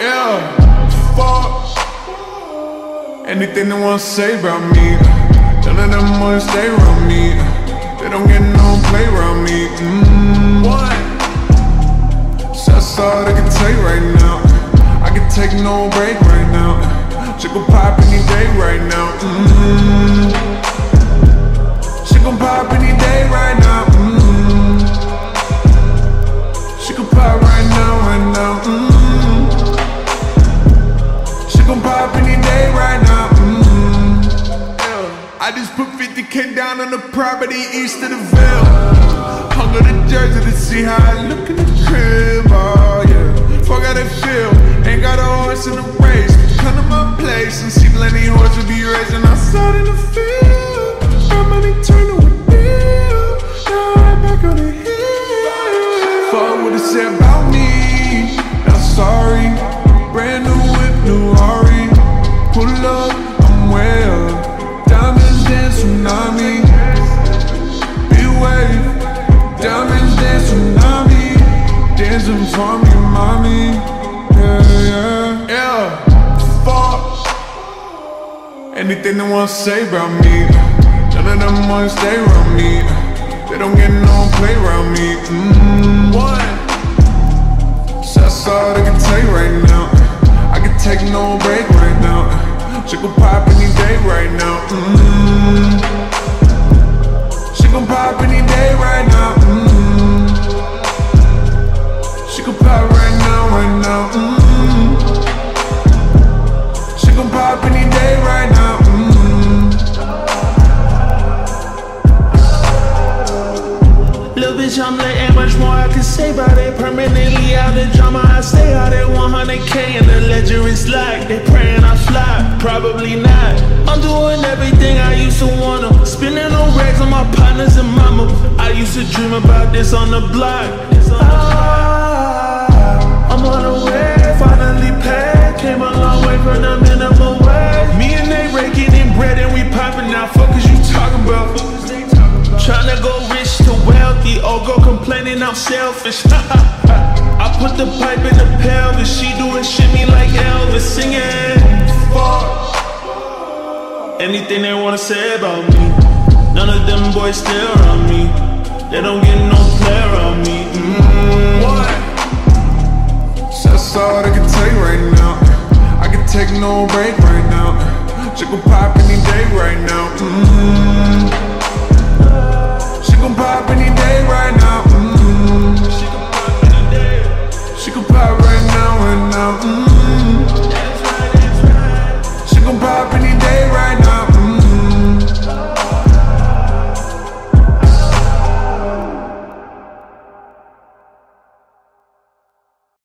Yeah, fuck. Anything they wanna say about me. None of them wanna stay around me. They don't get no play around me. Mm. What? That's all they can take right now. I can take no break right now. Chicken pop any day right now. Mm. 50k down on the property east of the Ville. Hung on the jersey to see how I look in the crib. Oh yeah, fuck how they feel. Ain't got a horse in the race. Come to my place and see plenty horses be racing outside in the field. Got money turn to a deal. Now I'm back on the hill. Fuck what they say about tsunami. Be wave. Diamonds dance tsunami. Dancing for me, mommy. Yeah, yeah, yeah. Fuck. Anything they wanna say about me. None of them wanna stay around me. They don't get no play around me. Mm. What? So that's all they can take right now. I can take no break. She gon' pop any day right now. Mm. She gon' pop any day right now. Mm. She gon' pop right now, right now. Mm. She gon' pop any day right now. Mm. Little bitch, I'm late, ain't much more I can say about it. Permanently out of drama, I stay out at 100k, and the ledger is like they praying. Probably not. I'm doing everything I used to wanna. Spinning on rags on my partners and mama. I used to dream about this on the block. Ah, I'm on the way, finally paid. Came a long way from the minimum wage. Me and they raking in bread and we popping now. Fuck is you talking about? Tryna go rich to wealthy or go complaining I'm selfish. I put the pipe in the pelvis, she doing shimmy like Elvis singing. Fuck. Anything they wanna say about me, none of them boys stay on me. They don't get no play on me. Mm. What? That's all they can take right now. I can take no break right now.